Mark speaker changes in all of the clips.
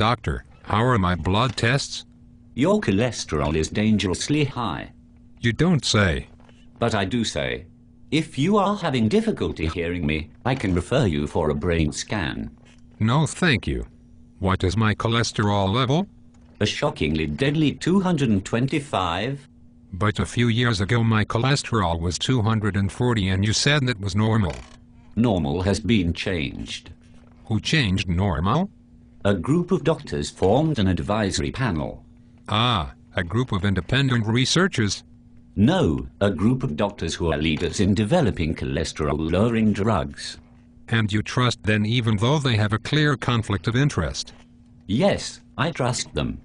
Speaker 1: Doctor, how are my blood tests?
Speaker 2: Your cholesterol is dangerously high.
Speaker 1: You don't say.
Speaker 2: But I do say, if you are having difficulty hearing me, I can refer you for a brain scan.
Speaker 1: No, thank you. What is my cholesterol level?
Speaker 2: A shockingly deadly 225.
Speaker 1: But a few years ago my cholesterol was 240 and you said that was normal.
Speaker 2: Normal has been changed.
Speaker 1: Who changed normal?
Speaker 2: A group of doctors formed an advisory panel.
Speaker 1: Ah, a group of independent researchers.
Speaker 2: No, a group of doctors who are leaders in developing cholesterol-lowering drugs.
Speaker 1: And you trust them even though they have a clear conflict of interest.
Speaker 2: Yes, I trust them.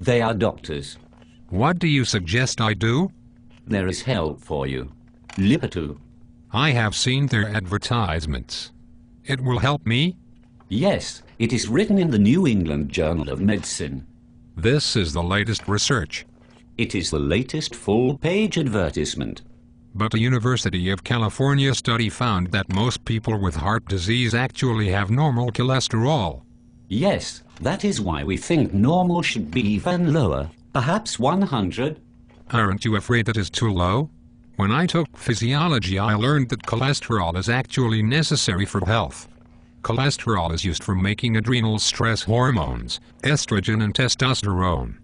Speaker 2: They are doctors.
Speaker 1: What do you suggest I do?
Speaker 2: There is help for you. Lipitor.
Speaker 1: I have seen their advertisements. It will help me?
Speaker 2: Yes, it is written in the New England Journal of Medicine.
Speaker 1: This is the latest research.
Speaker 2: It is the latest full-page advertisement.
Speaker 1: But a University of California study found that most people with heart disease actually have normal cholesterol.
Speaker 2: Yes, that is why we think normal should be even lower, perhaps 100.
Speaker 1: Aren't you afraid it is too low? When I took physiology I learned that cholesterol is actually necessary for health. Cholesterol is used for making adrenal stress hormones, estrogen and testosterone.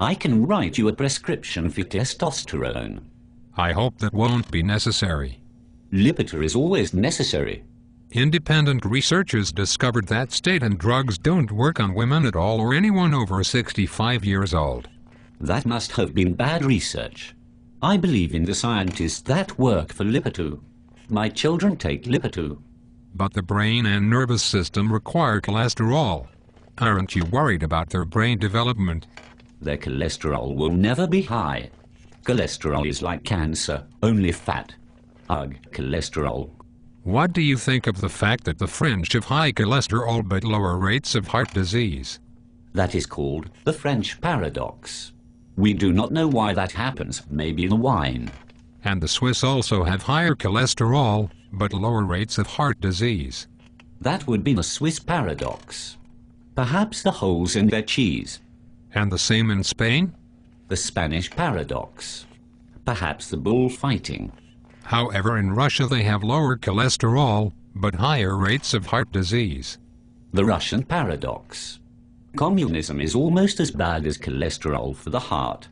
Speaker 2: I can write you a prescription for testosterone.
Speaker 1: I hope that won't be necessary.
Speaker 2: Lipitor is always necessary.
Speaker 1: Independent researchers discovered that statin drugs don't work on women at all or anyone over 65 years old.
Speaker 2: That must have been bad research. I believe in the scientists that work for Lipitor. My children take Lipitor.
Speaker 1: But the brain and nervous system require cholesterol. Aren't you worried about their brain development?
Speaker 2: Their cholesterol will never be high. Cholesterol is like cancer, only fat. Ugh, cholesterol.
Speaker 1: What do you think of the fact that the French have high cholesterol but lower rates of heart disease?
Speaker 2: That is called the French paradox. We do not know why that happens, maybe the wine.
Speaker 1: And the Swiss also have higher cholesterol, but lower rates of heart disease.
Speaker 2: That would be the Swiss paradox. Perhaps the holes in their cheese.
Speaker 1: And the same in Spain?
Speaker 2: The Spanish paradox. Perhaps the bullfighting.
Speaker 1: However, in Russia they have lower cholesterol, but higher rates of heart disease.
Speaker 2: The Russian paradox. Communism is almost as bad as cholesterol for the heart.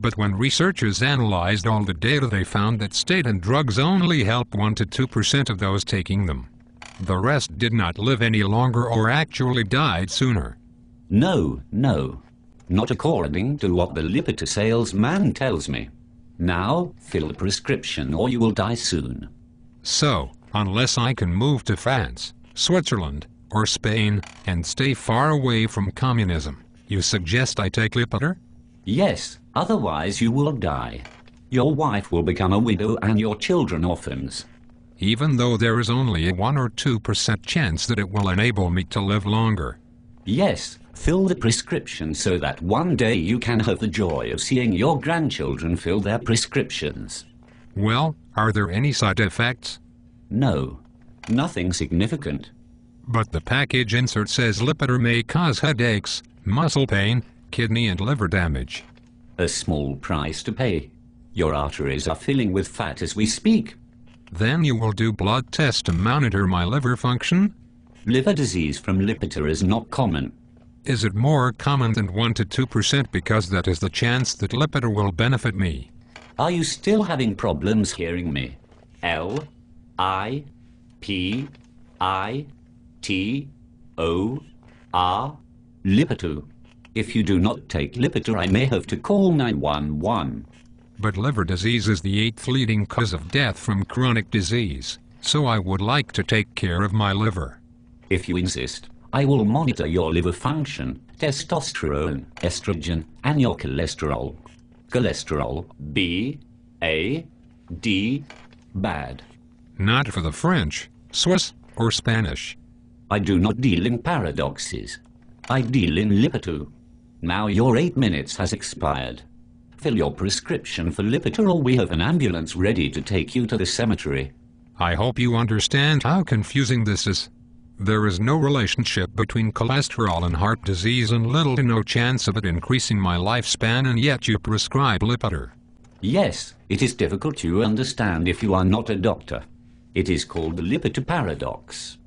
Speaker 1: But when researchers analyzed all the data they found that statin drugs only help 1 to 2% of those taking them. The rest did not live any longer or actually died sooner.
Speaker 2: No, no. Not according to what the Lipitor salesman tells me. Now, fill the prescription or you will die soon.
Speaker 1: So, unless I can move to France, Switzerland, or Spain and stay far away from communism, you suggest I take Lipitor?
Speaker 2: Yes, otherwise you will die. Your wife will become a widow and your children orphans.
Speaker 1: Even though there is only a 1 or 2% chance that it will enable me to live longer.
Speaker 2: Yes, fill the prescription so that one day you can have the joy of seeing your grandchildren fill their prescriptions.
Speaker 1: Well, are there any side effects?
Speaker 2: No, nothing significant.
Speaker 1: But the package insert says Lipitor may cause headaches, muscle pain, kidney and liver damage.
Speaker 2: A small price to pay. Your arteries are filling with fat as we speak.
Speaker 1: Then you will do blood tests to monitor my liver function?
Speaker 2: Liver disease from Lipitor is not common.
Speaker 1: Is it more common than 1 to 2% because that is the chance that Lipitor will benefit me?
Speaker 2: Are you still having problems hearing me? L I P I T O R Lipitor. If you do not take Lipitor, I may have to call 911.
Speaker 1: But liver disease is the eighth leading cause of death from chronic disease, so I would like to take care of my liver.
Speaker 2: If you insist, I will monitor your liver function, testosterone, estrogen, and your cholesterol. Cholesterol B, A, D, bad.
Speaker 1: Not for the French, Swiss, or Spanish.
Speaker 2: I do not deal in paradoxes. I deal in Lipitor. Now your eight minutes has expired. Fill your prescription for Lipitor or we have an ambulance ready to take you to the cemetery.
Speaker 1: I hope you understand how confusing this is. There is no relationship between cholesterol and heart disease and little to no chance of it increasing my lifespan and yet you prescribe Lipitor.
Speaker 2: Yes, it is difficult to understand if you are not a doctor. It is called the Lipitor paradox.